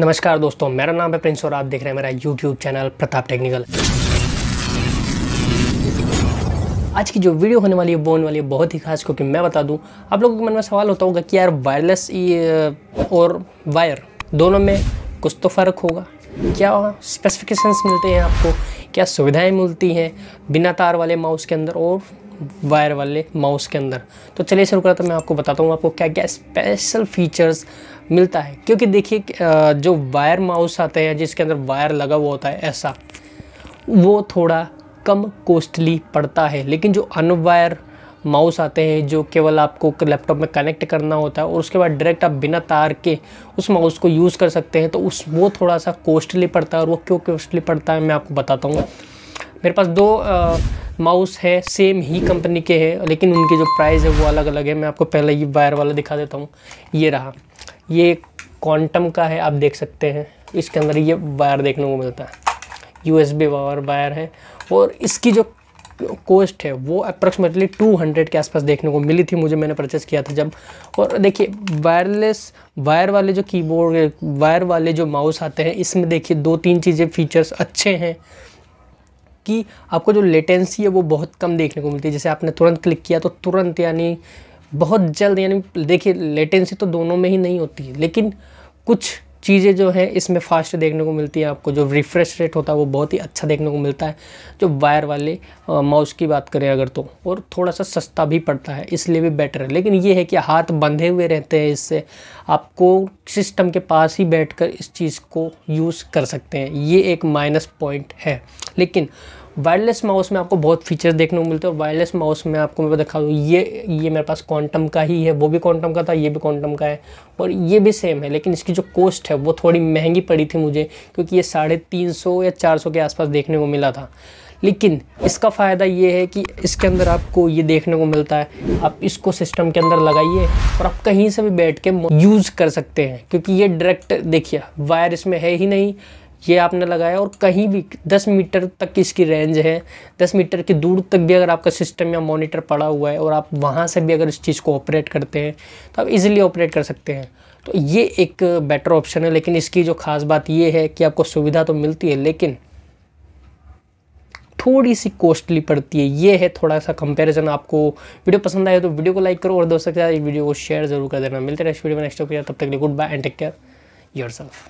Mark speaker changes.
Speaker 1: नमस्कार दोस्तों, मेरा नाम है प्रिंस और आप देख रहे हैं मेरा यूट्यूब चैनल प्रताप टेक्निकल। आज की जो वीडियो होने वाली है, वो होने वाली है बहुत ही खास, क्योंकि मैं बता दूँ, आप लोगों के मन में सवाल होता होगा कि यार वायरलेस और वायर दोनों में कुछ तो फ़र्क होगा। क्या स्पेसिफिकेशंस मिलते हैं आपको? क्या सुविधाएँ मिलती हैं बिना तार वाले माउस के अंदर? और वायर वाले माउस के अंदर। तो चलिए शुरू करता मैं आपको बताता हूँ आपको क्या क्या स्पेशल फीचर्स मिलता है। क्योंकि देखिए जो वायर माउस आते हैं, जिसके अंदर वायर लगा हुआ होता है ऐसा, वो थोड़ा कम कॉस्टली पड़ता है। लेकिन जो अनवायर माउस आते हैं, जो केवल आपको लैपटॉप में कनेक्ट करना होता है, और उसके बाद डायरेक्ट आप बिना तार के उस माउस को यूज़ कर सकते हैं तो उस, वो थोड़ा सा कॉस्टली पड़ता है, और वो क्यों कॉस्टली पड़ता है, मैं आपको बताता हूँ। मेरे पास दो माउस है सेम ही कंपनी के हैं, लेकिन उनके जो प्राइस है वो अलग अलग है। मैं आपको पहले ये वायर वाला दिखा देता हूँ। ये रहा। ये क्वांटम का है, आप देख सकते हैं। इसके अंदर ये वायर देखने को मिलता है। U S B wire wire है। और इसकी जो कॉस्ट है, वो अप्रॉक्सीमेटली 200 के आसपास देखने को मिली थी, मुझे मैंने परचेस किया था जब। और देखिए वायरलेस वायर वाले जो कीबोर्ड वायर वाले जो माउस आते हैं, इसमें देखिए दो तीन चीज़ें फीचर्स अच्छे हैं। कि आपको जो लेटेंसी है वो बहुत कम देखने को मिलती है। जैसे आपने तुरंत क्लिक किया तो तुरंत यानी बहुत जल्द यानी देखिए लेटेंसी तो दोनों में ही नहीं होती है, लेकिन कुछ चीज़ें जो हैं इसमें फास्ट देखने को मिलती है। आपको जो रिफ्रेश रेट होता है वो बहुत ही अच्छा देखने को मिलता है। जो वायर वाले माउस की बात करें अगर तो और थोड़ा सा सस्ता भी पड़ता है, इसलिए भी बेटर है। लेकिन ये है कि हाथ बंधे हुए रहते हैं इससे, आपको सिस्टम के पास ही बैठकर इस चीज़ को यूज़ कर सकते हैं। ये एक माइनस पॉइंट है। लेकिन वायरलेस माउस में आपको बहुत फीचर्स देखने को मिलते हैं और वायरलेस माउस में आपको मैं दिखा दूँ, ये ये मेरे पास क्वांटम का ही है, वो भी क्वांटम का था, ये भी क्वांटम का है और ये भी सेम है, लेकिन इसकी जो कॉस्ट है वो थोड़ी महँगी पड़ी थी मुझे क्योंकि ये साढ़े तीन सौ या चार सौ के आसपास देखने को मिला था। लेकिन इसका फ़ायदा ये है कि इसके अंदर आपको ये देखने को मिलता है, आप इसको सिस्टम के अंदर लगाइए और आप कहीं से भी बैठ के यूज़ कर सकते हैं, क्योंकि ये डायरेक्ट देखिए वायर इसमें है ही नहीं ये आपने लगाया और कहीं भी 10 मीटर तक की इसकी रेंज है 10 मीटर की दूर तक भी अगर आपका सिस्टम या मॉनिटर पड़ा हुआ है और आप वहाँ से भी अगर इस चीज़ को ऑपरेट करते हैं तो आप इजीली ऑपरेट कर सकते हैं। तो ये एक बेटर ऑप्शन है, लेकिन इसकी जो ख़ास बात ये है कि आपको सुविधा तो मिलती है, लेकिन थोड़ी सी कॉस्टली पड़ती है। ये है थोड़ा सा कंपैरिजन आपको वीडियो पसंद आए तो वीडियो को लाइक करो और दोस्तों के साथ इस वीडियो को शेयर ज़रूर कर देना। मिलते हैं नेक्स्ट वीडियो में नेक्स्ट तब तक goodbye and take care yourself